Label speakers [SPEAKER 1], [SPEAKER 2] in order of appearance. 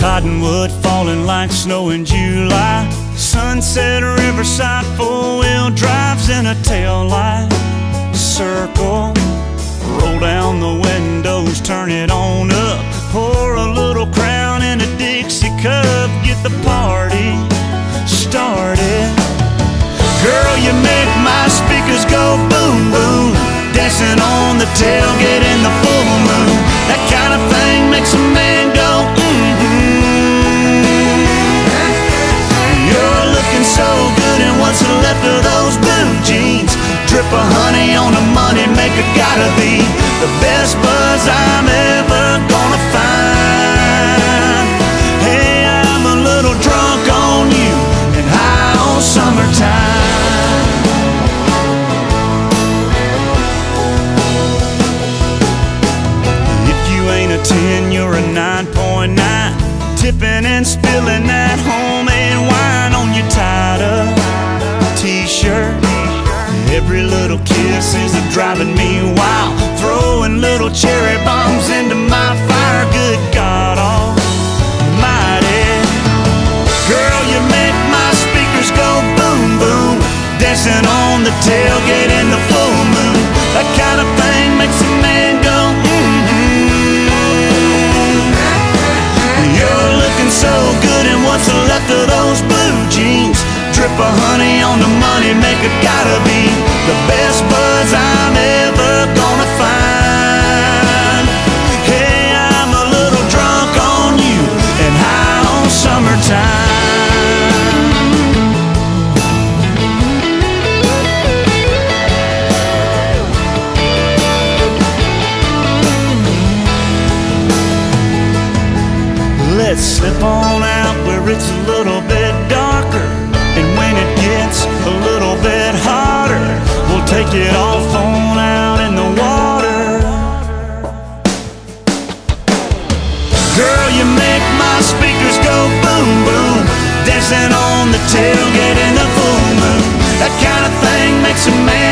[SPEAKER 1] Cottonwood falling like snow in July. Sunset Riverside, four wheel drives in a tail light. Circle, roll down the windows, turn it on up. Pour a little crown in a Dixie cup, get the party started. Girl, you make my speakers go boom boom. Dancing on the tailgate in the full moon. That gotta be the best buzz I'm ever gonna find. Hey, I'm a little drunk on you and high on summertime. If you ain't a 10, you're a 9.9. Tipping and spilling that homemade wine on your tied up t-shirt. Every little kiss is driving me Drip of honey on the money maker gotta be the best buzz I'm ever gonna find. Hey, I'm a little drunk on you and high on summertime. Let's slip on out where it's a little it off on out in the water. Girl, you make my speakers go boom boom. Dancing on the tailgate in the full moon. That kind of thing makes a man